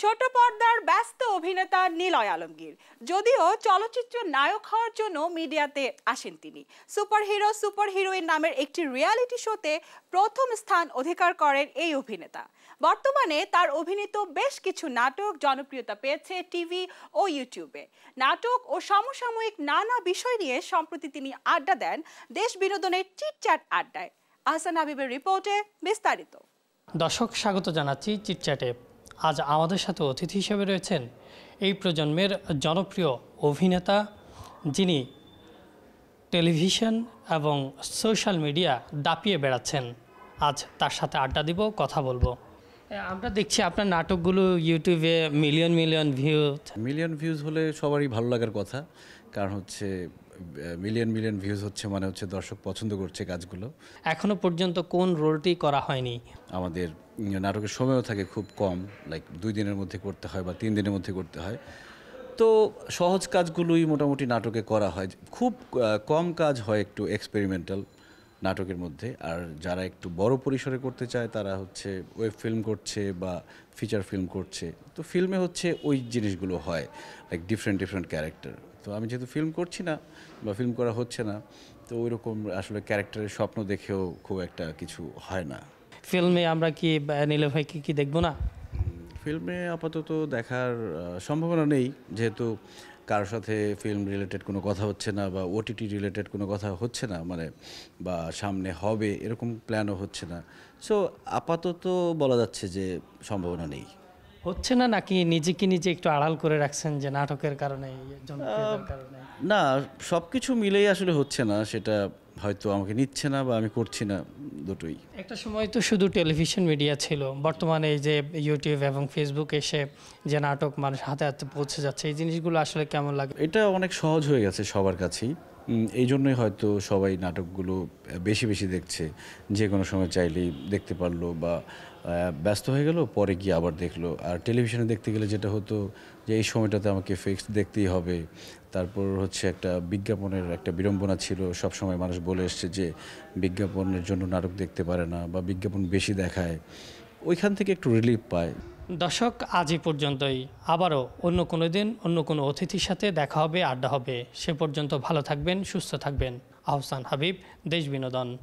ছোট পর্দার ব্যস্ত অভিনেতা নিলয় আলমগীর। যদিও চলচ্চিত্র নায়ক হওয়ার জন্য মিডিয়াতে আসেন তিনি। সুপারহিরো সুপার হিরোইন নামের একটি রিয়ালিটি শোতে প্রথম স্থান অধিকার করেন এই অভিনেতা। বর্তমানে তার অভিনীত বেশ কিছু নাটক জনপ্রিয়তা পেয়েছে টিভি ও ইউটিউবে। নাটক ও সমসাময়িক নানা বিষয় নিয়ে সম্প্রতি তিনি আড্ডা দেন দেশ বিনোদনের চিটচ্যাট আড্ডায়। আহসান হাবিবের রিপোর্টে বিস্তারিত। দর্শক, স্বাগত জানাচ্ছি চিটচ্যাটে। আজ আমাদের সাথে অতিথি হিসেবে রয়েছেন এই প্রজন্মের জনপ্রিয় অভিনেতা যিনি টেলিভিশন এবং সোশ্যাল মিডিয়া দাপিয়ে বেড়াচ্ছেন। আজ তার সাথে আড্ডা দিব, কথা বলব। আমরা দেখছি আপনার নাটকগুলো ইউটিউবে million million view. Million views হলে সবারই ভালো লাগার কথা, কারণ হচ্ছে মিলিয়ন মিলিয়ন ভিউজ হচ্ছে মানে হচ্ছে দর্শক পছন্দ করছে কাজগুলো। এখনও পর্যন্ত কোন রোলটি করা হয়নি? আমাদের নাটকের সময়ও থাকে খুব কম লাইক দুই দিনের মধ্যে করতে হয় বা তিন দিনের মধ্যে করতে হয়। তো সহজ কাজগুলোই মোটামুটি নাটকে করা হয়। খুব কম কাজ হয় একটু এক্সপেরিমেন্টাল নাটকের মধ্যে। আর যারা একটু বড় পরিসরে করতে চায় তারা হচ্ছে ওয়েব ফিল্ম করছে বা ফিচার ফিল্ম করছে। তো ফিল্মে হচ্ছে ওই জিনিসগুলো হয় লাইক ডিফারেন্ট ডিফারেন্ট ক্যারেক্টার তো আমি যেহেতু ফিল্ম করছি না বা ফিল্ম করা হচ্ছে না তো ওই রকম আসলে ক্যারেক্টারের স্বপ্ন দেখেও খুব একটা কিছু হয় না। ফিল্মে আমরা কি বা, নীলয় ভাইকে কি দেখব না? ফিল্মে আপাতত দেখার সম্ভাবনা নেই যেহেতু কারোর সাথে ফিল্ম রিলেটেড কোনো কথা হচ্ছে না বা ওটিটি রিলেটেড কোনো কথা হচ্ছে না মানে বা সামনে হবে এরকম প্ল্যানও হচ্ছে না। সো আপাতত বলা যাচ্ছে যে সম্ভাবনা নেই। হচ্ছে না নাকি নিজেকে নিজে একটু আড়াল করে রাখছেন যে নাটকের কারণে কারণে? না সব কিছু মিলেই আসলে হচ্ছে না সেটা হয়তো আমাকে নিচ্ছে না বা আমি করছি না দুটোই। একটা সময় তো শুধু টেলিভিশন মিডিয়া ছিল বর্তমানে এই যে ইউটিউব এবং ফেসবুক এসে যে নাটক মানুষ হাতে হাতে পৌঁছে যাচ্ছে এই জিনিসগুলো আসলে কেমন লাগে? এটা অনেক সহজ হয়ে গেছে সবার কাছেই। এই জন্যই হয়তো সবাই নাটকগুলো বেশি বেশি দেখছে। যে কোনো সময় চাইলেই দেখতে পারল বা ব্যস্ত হয়ে গেল, পরে গিয়ে আবার দেখল। আর টেলিভিশনে দেখতে গেলে যেটা হতো যে, এই সময়টাতে আমাকে ফিক্স দেখতেই হবে। তারপর হচ্ছে একটা বিজ্ঞাপনের একটা বিড়ম্বনা ছিল। সব সময় মানুষ বলে এসছে যে, বিজ্ঞাপনের জন্য নাটক দেখতে পারে না বা বিজ্ঞাপন বেশি দেখায়। ওইখান থেকে একটু রিলিফ পায়। দর্শক, আজ পর্যন্তই। আবারও অন্য কোনো দিন, অন্য কোনো অতিথির সাথে দেখা হবে, আড্ডা হবে। সে পর্যন্ত ভালো থাকবেন, সুস্থ থাকবেন। আহসান হাবিব, দেশ বিনোদন।